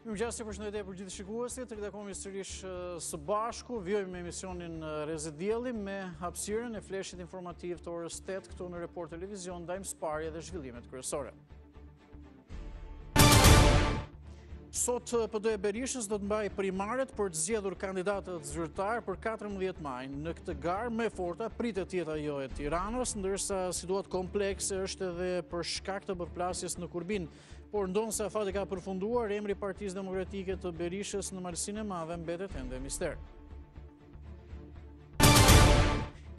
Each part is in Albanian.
Mirëmëngjes dhe përshëndetje për gjithë shikuesit, të ritakohemi sërish së bashku, vijojmë me emisionin Rreze Dielli me hapësirën e fleshit informativ të orës 8 këtu në Report Televizion, ndajmë së pari edhe zhvillimet kryesore. Sot PD e Berishës do të mbajë primaret për të zgjedhur kandidatët zyrtarë për 14 majin. Në këtë garë më e forta pritet të jetë ajo e Tiranës, ndërsa situatë komplekse është edhe për shkak të përplasjes në Kurbin. Por ndonëse afati ka përfunduar, emri i Partisë Demokratike të Berishës në Malësinë e Madhe mbetet ende mister.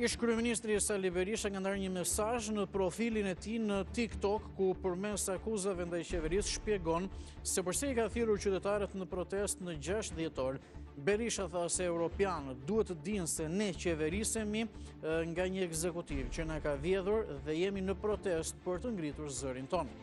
Ish-kryeministri Sali Berisha ka ndarë një mesazh në profilin e tij në TikTok ku përmes akuzave ndaj qeverisë shpjegon se përse i ka thirrur qytetarët në protestë në 6 dhjetor. Berisha tha se europianët duhet të dinë se ne qeverisemi nga një ekzekutiv që na ka vjedhur dhe jemi në protestë për të ngritur zërin tonë.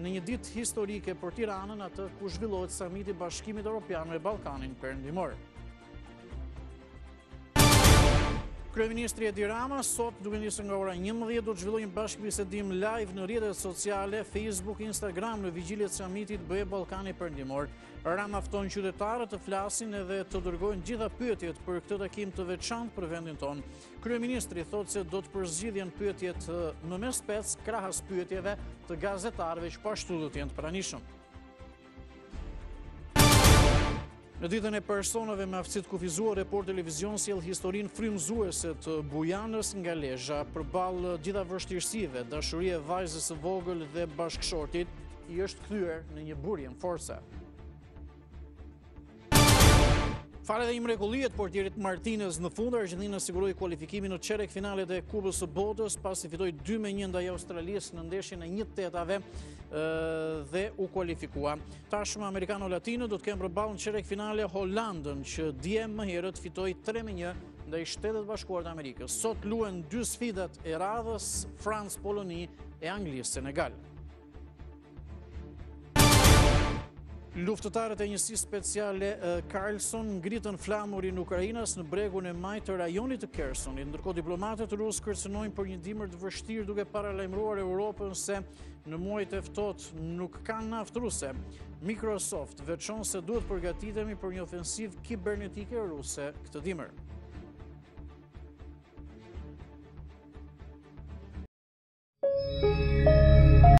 Në një ditë historike për Tiranën atë ku zhvillohet samiti i Bashkimit Europian me Ballkanin Perëndimor. Kryeministri Edi Rama sot duke nisur nga ora 11 do të zhvillojë një bashkëbisedim live në rrjetet sociale Facebook, Instagram në vigjilje të samitit BE Ballkani Perëndimor. Rama fton qytetarët të flasin edhe të dërgojnë të gjitha pyetjet për këtë takim të veçantë për vendin tonë. Kryeministri thotë se do të përzgjidhen pyetjet më me spec krahas pyetjeve të gazetarëve që po ashtu do të jenë të pranishëm. Në ditën e personave me aftësi të kufizuar, Report Televizion sjell historinë frymëzuese të Bujanës nga Lezha, përballë të gjitha vështirësive, dashuria e vajzës së vogël dhe bashkëshortit, i është kthyer në një burim force. Falë edhe një mrekullie të portierit Martinez në fund, Argjentina siguroi kualifikimin në çerekfinalet e Kupës së Botës, pasi fitoi 2 me 1 ndaj Australisë në ndeshjen e një të tetave dhe u kualifikua. Tashmë amerikano-latinët do të kenë përballë në çerekfinale Holandën, që dje më herët fitoi 3 me 1 ndaj Shteteve të Bashkuara të Amerikës. Sot luhen dy sfidat e radhës, Francë-Poloni e Angli-Senegal. Luftëtarët e njësisë speciale Carlson ngritën flamurin e Ukrainës në bregun e majtë të rajonit të Kersonit. Ndërkohë diplomatët rusë kërcënojnë për një dimër të vështirë duke paralajmëruar Europën se në muajt e ftohtë nuk kanë naftë ruse. Microsoft veçon se duhet përgatitemi për një ofensivë kibernetike ruse këtë dimër.